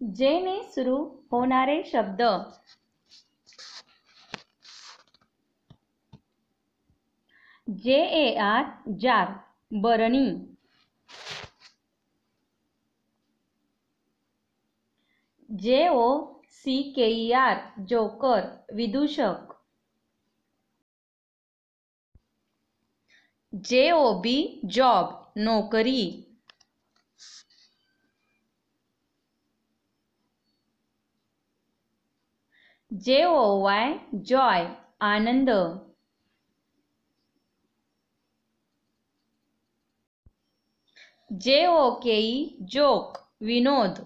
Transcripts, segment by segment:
जेने सुरू होणारे शब्द. जे A R jar, बरणी. J O C K E R, joker, विदूषक. J O B, job, नोकरी. जे ओ वाय जॉय आनंद. J O K E joke Vinod.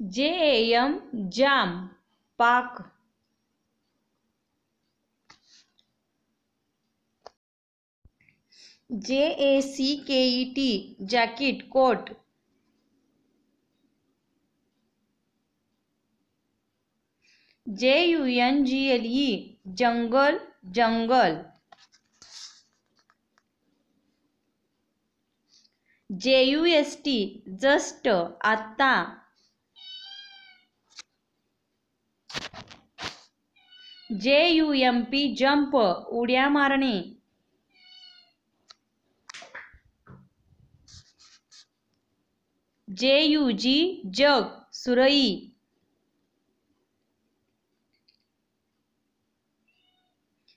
J M jam पाक J A C K E T jacket coat J U N G L E jungle jungle J U S T just आत्ता J U M P jump उड्या मारणे. J U G jug, Surai.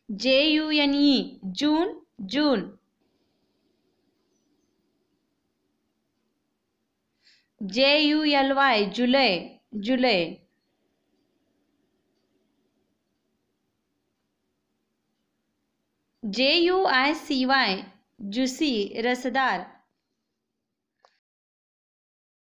J U N E June June. J U L Y July July. J U I C Y juicy, रसदार.